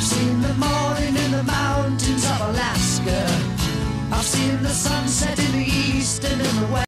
I've seen the morning in the mountains of Alaska. I've seen the sunset in the east and in the west.